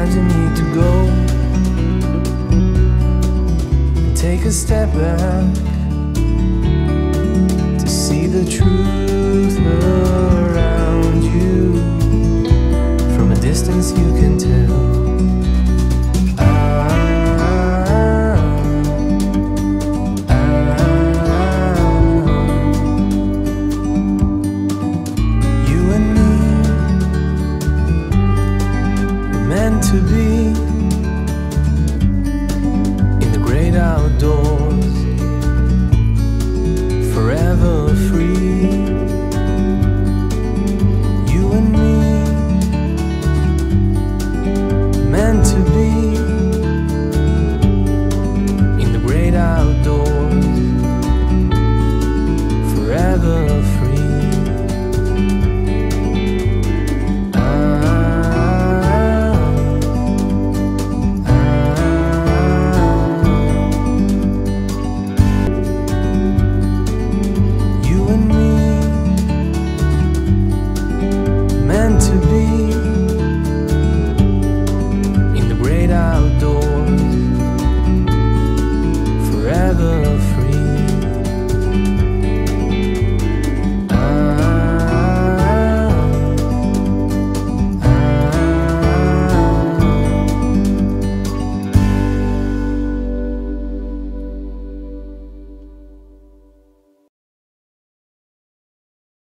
Sometimes you need to go. And take a step back to see the truth to be in the great outdoors, forever free. You and me, meant to be in the great outdoors. to be.